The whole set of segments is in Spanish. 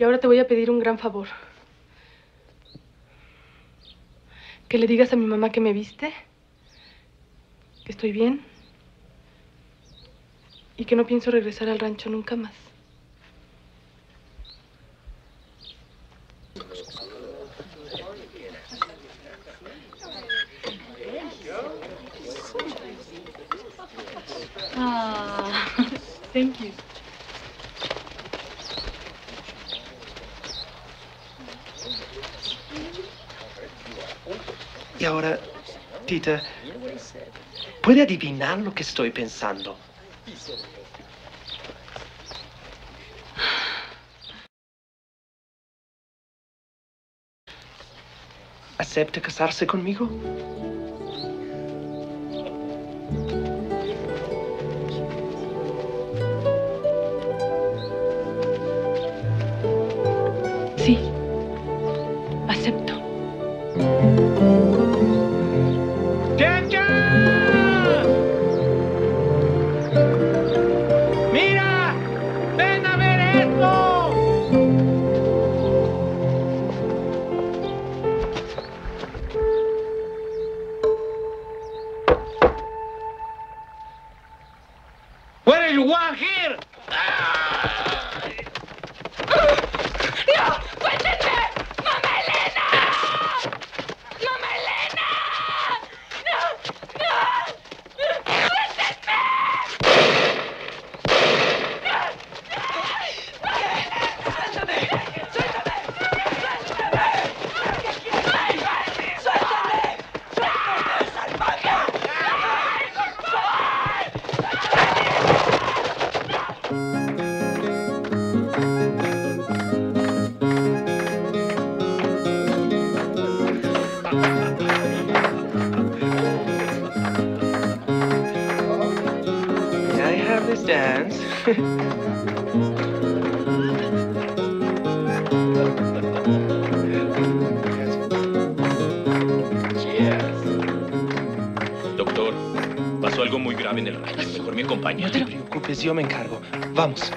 Y ahora te voy a pedir un gran favor. Que le digas a mi mamá que me viste, que estoy bien y que no pienso regresar al rancho nunca más. Ah, thank you. Y ahora, Tita, ¿puede adivinar lo que estoy pensando? ¿Acepta casarse conmigo? Sí, acepto. Morri! Have this dance? Doctor, pasó algo muy grave en el rancho. Mejor me acompaña. No te preocupes, yo me encargo. Vamos.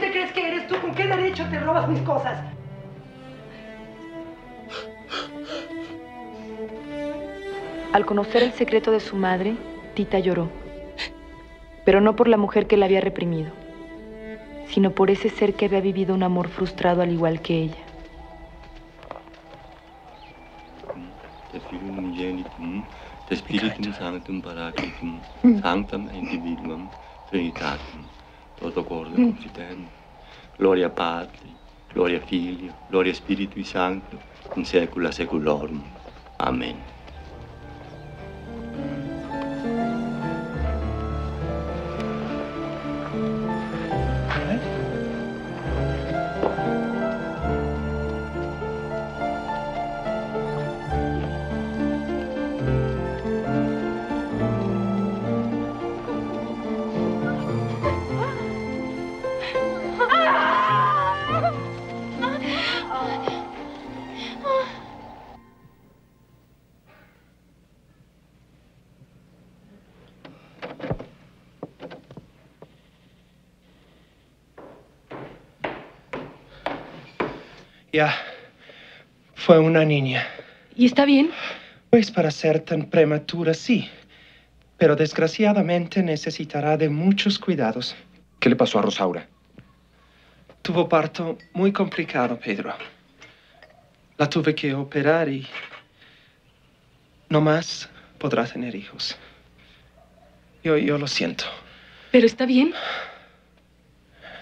¿Quién te crees que eres tú? ¿Con qué derecho te robas mis cosas? Al conocer el secreto de su madre, Tita lloró. Pero no por la mujer que la había reprimido, sino por ese ser que había vivido un amor frustrado al igual que ella. Sanctam Individuum, Trinitatum, protocollo Corso, mm. confitendo. Gloria a Patri, gloria a Figlio, gloria a Spirito Santo, in secula seculorum. Amen. Ya. Fue una niña. ¿Y está bien? Pues para ser tan prematura, sí. Pero desgraciadamente necesitará de muchos cuidados. ¿Qué le pasó a Rosaura? Tuvo parto muy complicado, Pedro. La tuve que operar y no más podrá tener hijos. Yo, yo lo siento. ¿Pero está bien?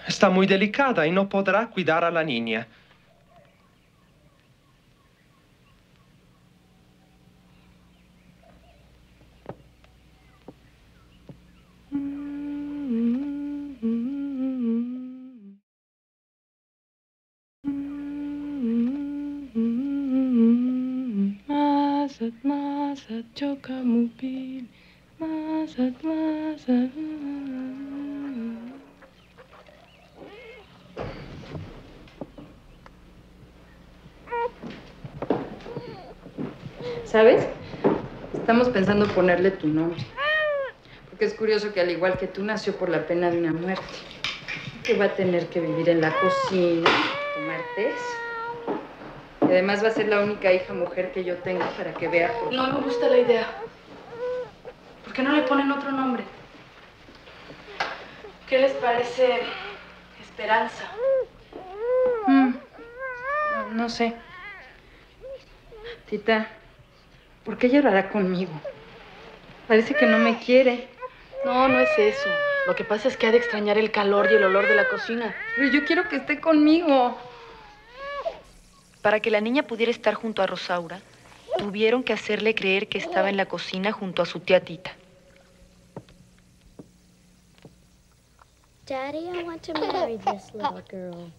Está muy delicada y no podrá cuidar a la niña. Mazat, mazat, chocamubil. Mazat, mazat. ¿Sabes? Estamos pensando ponerle tu nombre. Porque es curioso que al igual que tú nació por la pena de una muerte. Que va a tener que vivir en la cocina, tomar. Y además va a ser la única hija mujer que yo tengo para que vea por No me gusta la idea. ¿Por qué no le ponen otro nombre? ¿Qué les parece Esperanza? Mm, no, no sé. Tita, ¿por qué llorará conmigo? Parece que no me quiere. No, no es eso. Lo que pasa es que ha de extrañar el calor y el olor de la cocina. Pero yo quiero que esté conmigo. Para que la niña pudiera estar junto a Rosaura, tuvieron que hacerle creer que estaba en la cocina junto a su tía Tita. Daddy, I want to marry this little girl.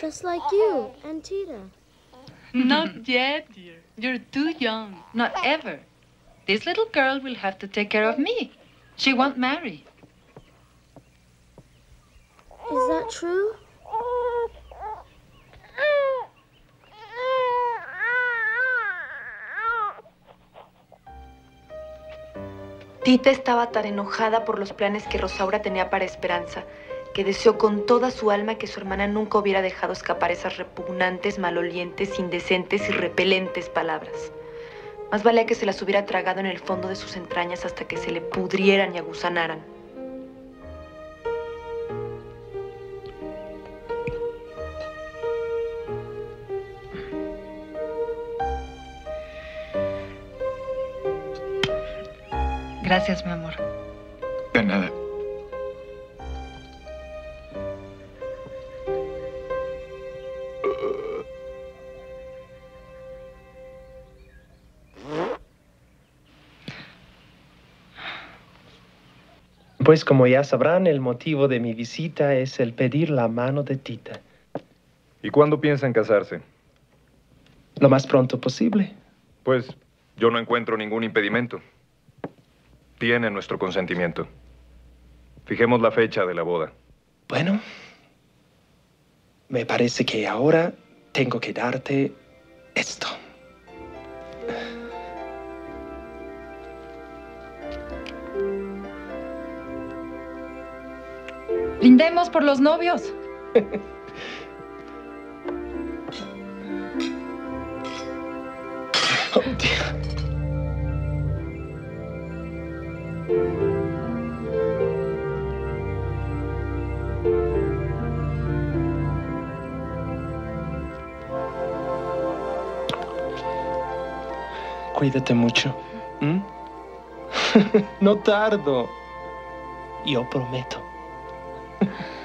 Just like you and Tita. Not yet, dear. You're too young. Not ever. This little girl will have to take care of me. She won't marry. Is that true? Tita estaba tan enojada por los planes que Rosaura tenía para Esperanza, que deseó con toda su alma que su hermana nunca hubiera dejado escapar esas repugnantes, malolientes, indecentes y repelentes palabras. Más valía que se las hubiera tragado en el fondo de sus entrañas hasta que se le pudrieran y aguzanaran. Gracias, mi amor. De nada. Pues como ya sabrán, el motivo de mi visita es el pedir la mano de Tita. ¿Y cuándo piensan casarse? Lo más pronto posible. Pues yo no encuentro ningún impedimento. Tiene nuestro consentimiento. Fijemos la fecha de la boda. Bueno, me parece que ahora tengo que darte esto. Brindemos por los novios. Cuídate mucho. ¿m? no tardo. Yo prometo.